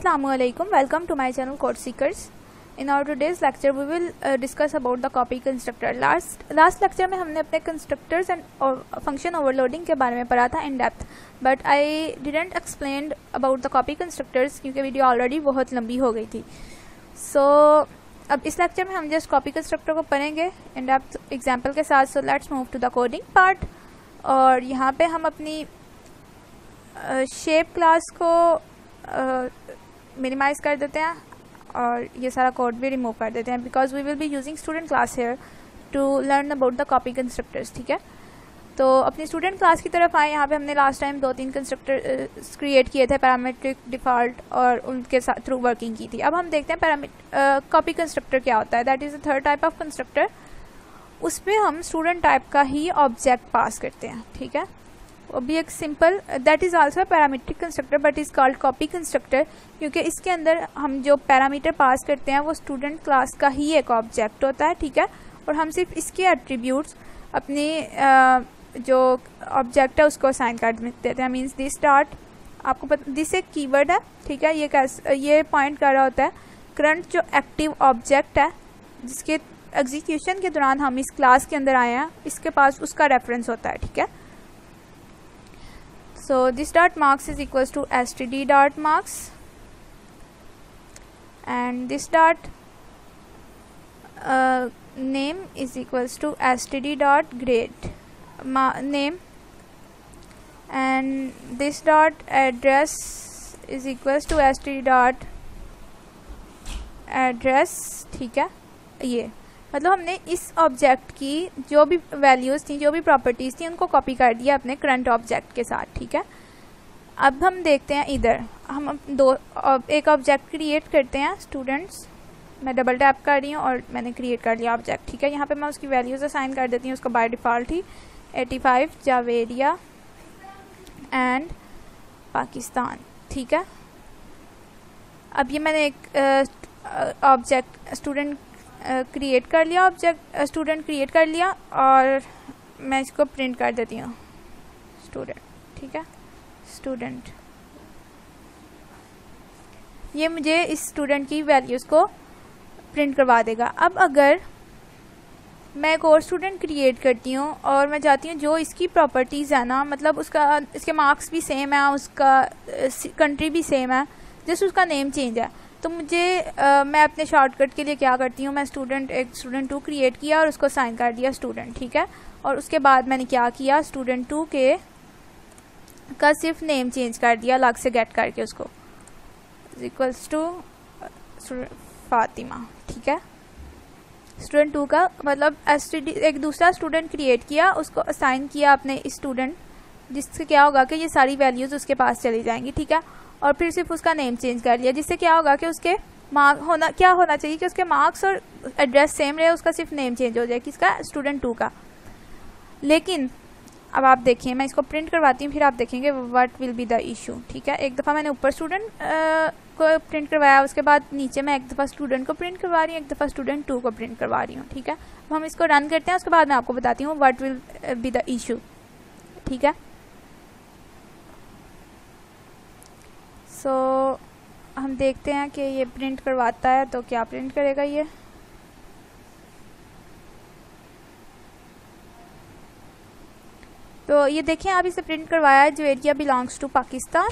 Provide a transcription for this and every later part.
Assalamualaikum. Welcome to my channel Code Seekers. In our today's lecture, we will uh, discuss about the copy constructor. Last last lecture में हमने अपने constructors and function overloading के बारे में पढ़ा था in depth. But I didn't explain about the copy constructors क्योंकि video already बहुत लंबी हो गई थी. So अब इस लेक्चर में हम जस्ट कॉपी कंस्ट्रक्टर को पढ़ेंगे इन डेप्थ एग्ज़ाम्पल के साथ so let's move to the coding part और यहाँ पे हम अपनी शेप uh, क्लास को मिनिमाइज कर देते हैं और ये सारा कोड भी रिमूव कर देते हैं because we will be using student class here to learn about the copy constructors ठीक है? तो अपनी स्टूडेंट क्लास की तरफ़ आए, यहाँ पे हमने लास्ट टाइम दो तीन कंस्ट्रक्टर क्रिएट किए थे पैरामीट्रिक डिफ़ॉल्ट और उनके साथ थ्रू वर्किंग की थी। अब हम देखते हैं पैरामीट कॉपी कंस्ट्रक्टर क्या होता है। That is the third type of constructor उसमें हम स्टूडेंट टाइप का ही ऑब्जेक्ट पास करते हैं, ठीक है? भी एक simple that is also parametric constructor but is called copy constructor क्योंकि इसके अंदर हम जो पैरामीटर पास करते हैं, वो स्टूडेंट क्लास का ही एक ऑब्जेक्ट होता है, ठीक है? और हम सिर्फ़ इसके एट्रीब्यूट्स अपनी जो ऑब्जेक्ट है, उसको असाइन कर देते हैं। मीन्स दिस डॉट आपको पता दिस एक कीवर्ड है, ठीक है? ये कैस, ये पॉइंट कर रहा होता है करंट जो एक्टिव ऑब्जेक्ट है, जिसके एग्जीक्यूशन के दौरान हम इस क्लास के अंदर आए हैं, इसके पास उसका रेफरेंस होता है, ठीक है? so this dot marks is equals to std dot marks and this dot uh, name is equals to std dot grade name and this dot address is equals to std dot address ठीक है ये मतलब हमने इस object की जो भी values थी, जो भी प्रॉपर्टीज़ थी, उनको कॉपी कर दिया अपने करंट ऑब्जेक्ट के साथ, ठीक है? अब हम देखते हैं इधर। हम दो एक ऑब्जेक्ट क्रिएट करते हैं स्टूडेंट्स मैं डबल टैप कर रही हूँ और मैंने क्रिएट कर लिया ऑब्जेक्ट ठीक है? यहाँ पे मैं उसकी वैल्यूज़ असाइन कर देती हूँ, उसका बाय डिफ़ॉल्ट ही। 85 जावेरिया एंड पाकिस्तान ठीक है? अब ये मैंने एक ऑब्जेक्ट स्टूडेंट क्रिएट कर लिया ऑब्जेक्ट स्टूडेंट क्रिएट कर लिया और मैं इसको प्रिंट कर देती हूँ। स्टूडेंट ठीक है? स्टूडेंट ये मुझे इस स्टूडेंट की वैल्यूज़ को प्रिंट करवा देगा। अब अगर मैं एक और स्टूडेंट क्रिएट करती हूँ और मैं चाहती हूँ जो इसकी प्रॉपर्टीज़ है ना मतलब उसका, इसके मार्क्स भी सेम है, उसका कंट्री भी सेम है जस्ट उसका नेम चेंज है तो मुझे आ, मैं अपने शॉर्टकट के लिए क्या करती हूँ मैं स्टूडेंट एक स्टूडेंट टू क्रिएट किया और उसको साइन कर दिया स्टूडेंट ठीक है? और उसके बाद मैंने क्या किया स्टूडेंट टू के का सिर्फ़ नेम चेंज कर दिया अलग से गेट करके उसको। इक्वल्स टू फातिमा ठीक है? स्टूडेंट टू का मतलब एस एक दूसरा स्टूडेंट क्रिएट किया उसको असाइन किया अपने स्टूडेंट जिससे क्या होगा कि ये सारी वैल्यूज़ उसके पास चली जाएँगी, ठीक है? और फिर सिर्फ़ उसका नेम चेंज कर लिया, जिससे क्या होगा कि उसके मार्क होना, क्या होना चाहिए कि उसके मार्क्स और एड्रेस सेम रहे, उसका सिर्फ़ नेम चेंज हो जाए किसका स्टूडेंट टू का। लेकिन, अब आप देखिए, मैं इसको प्रिंट करवाती हूँ, फिर आप देखेंगे what will be the issue ठीक है? एक दफ़ा मैंने ऊपर स्टूडेंट को प्रिंट करवाया, उसके बाद नीचे मैं एक दफ़ा स्टूडेंट को प्रिंट करवा रही हूँ, एक दफ़ा स्टूडेंट टू को प्रिंट करवा रही हूँ, ठीक है? अब हम इसको रन करते हैं, उसके बाद मैं आपको बताती हूँ what will be the issue ठीक है? सो so, हम देखते हैं कि ये प्रिंट करवाता है तो क्या प्रिंट करेगा ये? तो ये देखें आप इसे प्रिंट करवाया है जो area belongs to Pakistan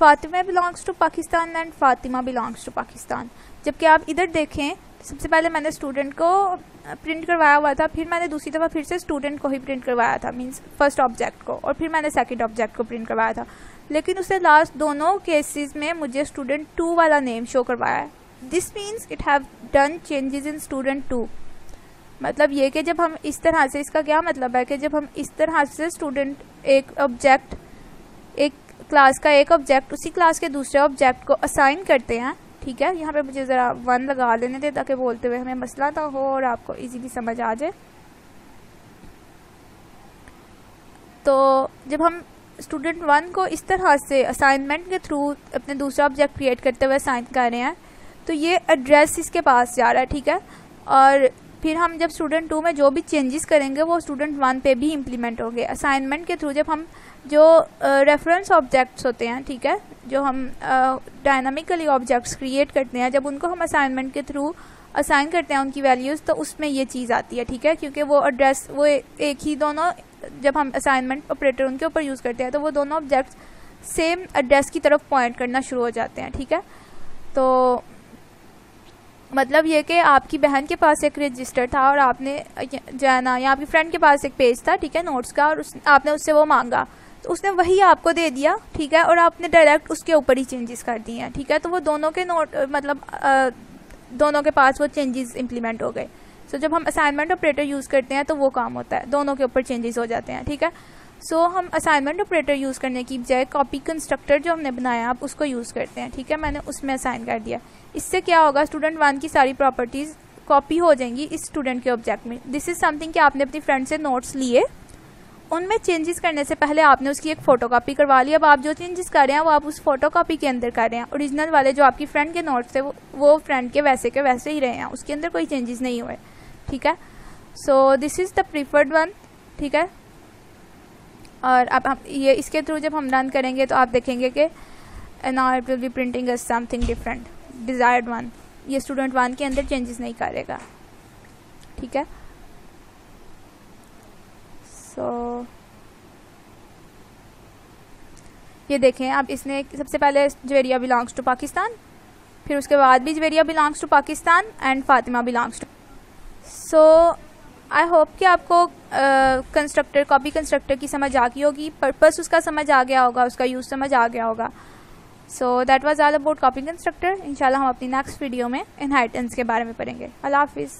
Fatima belongs to Pakistan and Fatima belongs to Pakistan जबकि आप इधर देखें सबसे पहले मैंने स्टूडेंट को प्रिंट करवाया हुआ था फिर मैंने दूसरी दफ़ा फिर से स्टूडेंट को ही प्रिंट करवाया था मींस फ़र्स्ट ऑब्जेक्ट को और फिर मैंने सेकंड ऑब्जेक्ट को प्रिंट करवाया था। लेकिन उसने लास्ट दोनों केसेस में मुझे स्टूडेंट टू वाला नेम शो करवाया है। This means it have done changes in student two मतलब ये कि जब हम इस तरह से, इसका क्या मतलब है कि जब हम इस तरह से स्टूडेंट एक ऑब्जेक्ट एक क्लास का एक ऑब्जेक्ट उसी क्लास के दूसरे ऑब्जेक्ट को असाइन करते हैं, ठीक है? यहाँ पे मुझे ज़रा वन लगा लेने थे ताकि बोलते हुए हमें मसला ना हो और आपको इजीली समझ आ जाए। तो जब हम स्टूडेंट वन को इस तरह से असाइनमेंट के थ्रू अपने दूसरा ऑब्जेक्ट क्रिएट करते हुए असाइन कर रहे हैं। तो ये एड्रेस इसके पास जा रहा है ठीक है? और फिर हम जब स्टूडेंट टू में जो भी चेंजेस करेंगे वो स्टूडेंट वन पे भी इम्प्लीमेंट होंगे। असाइनमेंट के थ्रू जब हम जो रेफरेंस uh, ऑब्जेक्ट्स होते हैं ठीक है? जो हम डायनामिकली ऑब्जेक्ट्स क्रिएट करते हैं जब उनको हम असाइनमेंट के थ्रू असाइन करते हैं उनकी वैल्यूज़ तो उसमें ये चीज़ आती है ठीक है? क्योंकि वो एड्रेस वो एक ही दोनों जब हम असाइनमेंट ऑपरेटर उनके ऊपर यूज़ करते हैं तो वो दोनों ऑब्जेक्ट्स सेम एड्रेस की तरफ़ पॉइंट करना शुरू हो जाते हैं ठीक है? तो मतलब ये कि आपकी बहन के पास एक रजिस्टर था और आपने जो है ना या आपकी फ्रेंड के पास एक पेज था ठीक है नोट्स का और उस, आपने उससे वो मांगा। तो उसने वही आपको दे दिया ठीक है और आपने डायरेक्ट उसके ऊपर ही चेंजेस कर दिए हैं ठीक है? तो वो दोनों के नोट मतलब आ, दोनों के पास वो चेंजेस इंप्लीमेंट हो गए। सो so, जब हम असाइनमेंट ऑपरेटर यूज़ करते हैं तो वो काम होता है। दोनों के ऊपर चेंजेस हो जाते हैं ठीक है? सो so, हम असाइनमेंट ऑपरेटर यूज़ करने की बजाय कॉपी कंस्ट्रक्टर जो हमने बनाया आप उसको यूज़ करते हैं ठीक है? मैंने उसमें असाइन कर दिया। इससे क्या होगा? स्टूडेंट वन की सारी प्रॉपर्टीज़ कॉपी हो जाएँगी इस स्टूडेंट के ऑब्जेक्ट में। दिस इज़ समथिंग कि आपने अपनी फ्रेंड से नोट्स लिए। उनमें चेंजेस करने से पहले आपने उसकी एक फ़ोटो कॉपी करवा ली। अब आप जो चेंजेस कर रहे हैं वो आप उस फ़ोटो कॉपी के अंदर कर रहे हैं। ओरिजिनल वाले जो आपकी फ्रेंड के नोट्स थे वो वो फ्रेंड के वैसे के वैसे ही रहे हैं। उसके अंदर कोई चेंजेस नहीं हुए। ठीक है? So this is the preferred one ठीक है? और अब हम ये इसके थ्रू जब हम रन करेंगे तो आप देखेंगे कि now it will be printing as something different desired one ये स्टूडेंट वन के अंदर चेंजेस नहीं करेगा। ठीक है? सो so, ये देखें अब इसने सबसे पहले जवेरिया बिलोंग्स टू पाकिस्तान फिर उसके बाद भी Javeria belongs to Pakistan and Fatima belongs to so I hope कि आपको कंस्ट्रक्टर कॉपी कंस्ट्रक्टर की समझ आ गई होगी। पर्पस उसका समझ आ गया होगा, उसका यूज़ समझ आ गया होगा। So that was all about copy constructor इंशाल्लाह हम अपनी नेक्स्ट वीडियो में इनहेरिटेंस के बारे में पढ़ेंगे। अल्लाह हाफिज़।